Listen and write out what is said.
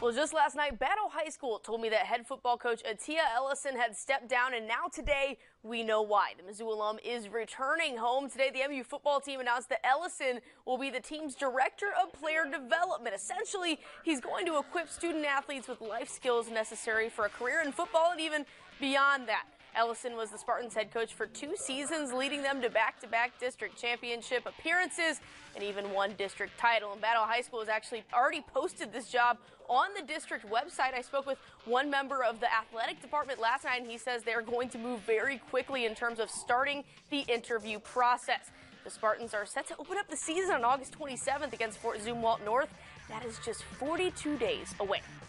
Well, just last night, Battle High School told me that head football coach Atiyyah Ellison had stepped down, and now today we know why. The Mizzou alum is returning home. Today, the MU football team announced that Ellison will be the team's director of player development. Essentially, he's going to equip student athletes with life skills necessary for a career in football and even beyond that. Ellison was the Spartans head coach for two seasons, leading them to back-to-back district championship appearances and even one district title. And Battle High School has actually already posted this job on the district website. I spoke with one member of the athletic department last night, and he says they're going to move very quickly in terms of starting the interview process. The Spartans are set to open up the season on August 27th against Fort Zumwalt North. That is just 42 days away.